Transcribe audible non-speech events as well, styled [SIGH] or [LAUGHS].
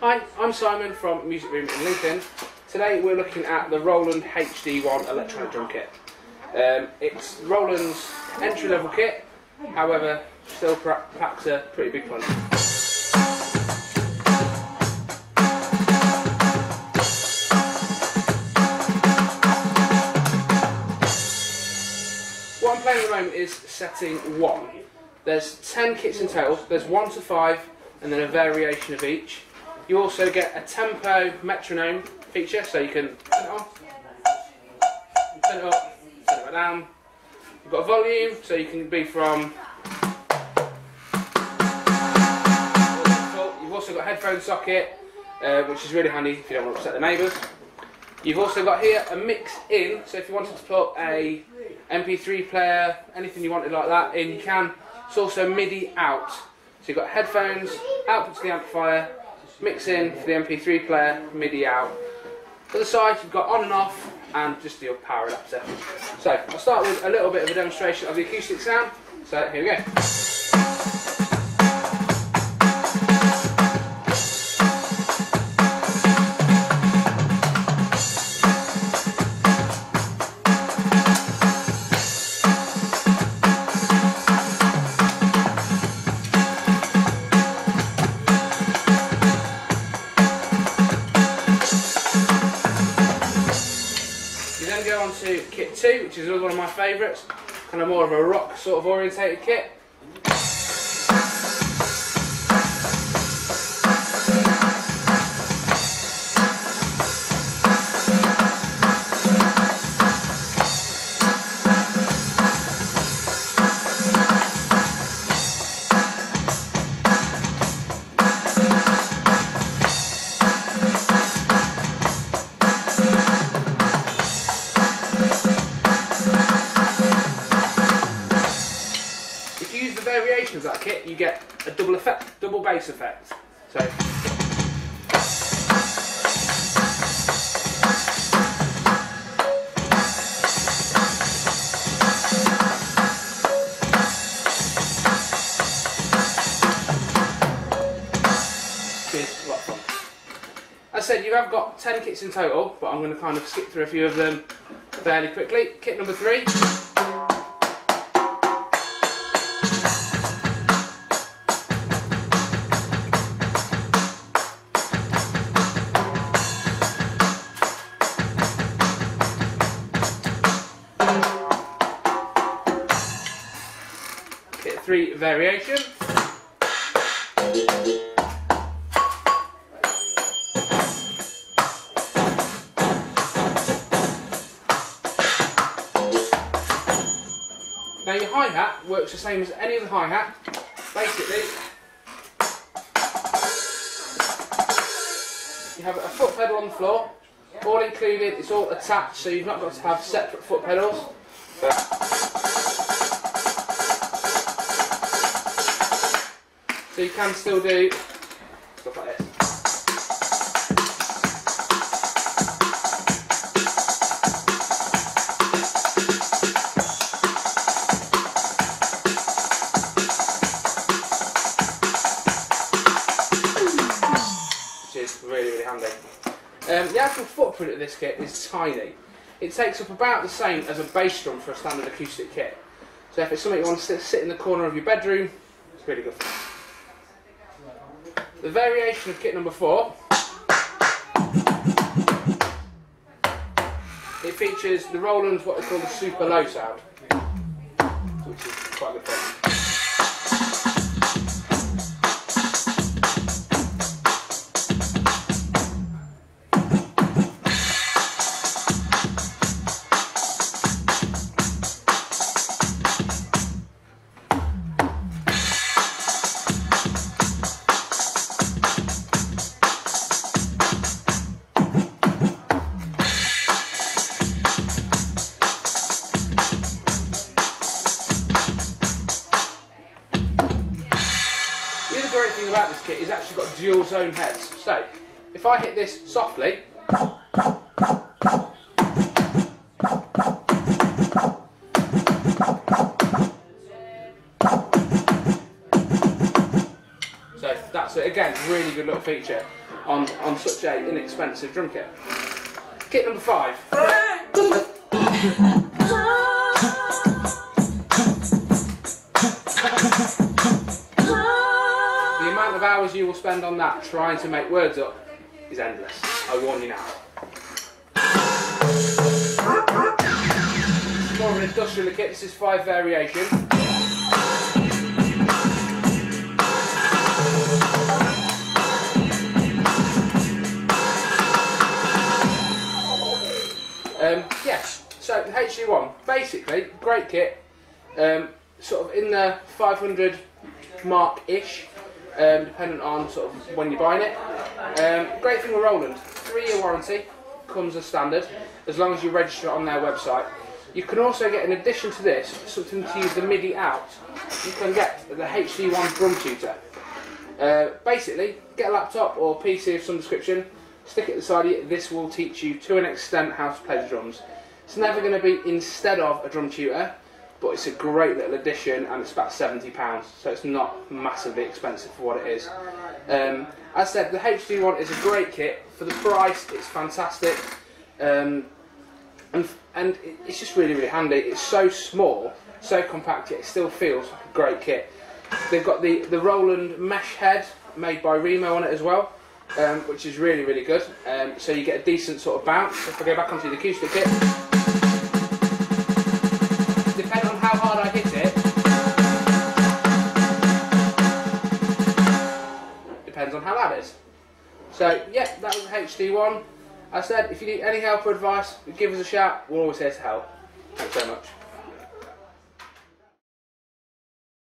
Hi, I'm Simon from Musicroom in Lincoln. Today we're looking at the Roland HD1 electronic drum kit. Um, it's Roland's entry level kit, however, still packs a pretty big punch. What I'm playing at the moment is setting 1. There's 10 kits in total, there's 1 to 5 and then a variation of each. You also get a tempo metronome feature, so you can turn it on, turn it up, turn it down. You've got a volume, so you can be from. You've also got a headphone socket, uh, which is really handy if you don't want to upset the neighbours. You've also got here a mix in, so if you wanted to put a MP3 player, anything you wanted like that in, you can. It's also MIDI out. So you've got headphones, output to the amplifier, mix in for the MP3 player, MIDI out. For the side, you've got on and off, and just your power adapter. So, I'll start with a little bit of a demonstration of the acoustic sound. So, here we go. Kit 2, which is another one of my favourites. Kind of more of a rock sort of orientated kit. Get a double effect, double bass effect. So. I said, you have got 10 kits in total, but I'm going to kind of skip through a few of them fairly quickly. Kit number three. Variation. Now your hi-hat works the same as any other hi-hat. Basically, you have a foot pedal on the floor, all included, it's all attached so you've not got to have separate foot pedals. So you can still do stuff like this. Which is really, really handy. Um, the actual footprint of this kit is tiny. It takes up about the same as a bass drum for a standard acoustic kit. So if it's something you want to sit in the corner of your bedroom, it's really good the variation of kit number four, it features the Roland, what they call the super low sound, which is quite good fun. great thing about this kit is actually got dual zone heads. So, if I hit this softly, so that's it again, really good little feature. on, on such a inexpensive drum kit. Kit number five. [LAUGHS] hours you will spend on that trying to make words up is endless. I warn you now. More of an industrial kit. This is five variation. Um, yes, so the HD1, basically, great kit, um, sort of in the 500 mark-ish, um, depending on sort of when you're buying it. Um, great thing with Roland, three-year warranty, comes as standard, as long as you register on their website. You can also get, in addition to this, something to use the MIDI out. You can get the HD1 drum tutor. Uh, basically, get a laptop or PC of some description, stick it beside you. This will teach you to an extent how to play the drums. It's never going to be instead of a drum tutor, but it's a great little addition and it's about £70, so it's not massively expensive for what it is. Um, as I said, the HD1 is a great kit. For the price, it's fantastic. Um, and, and it's just really, really handy. It's so small, so compact, yet it still feels like a great kit. They've got the, the Roland mesh head made by Remo on it as well, um, which is really, really good. Um, so you get a decent sort of bounce. If I go back onto the acoustic kit, depends on how it is. So yeah, that was the HD1. I said, if you need any help or advice, give us a shout. We're always here to help. Thanks so much.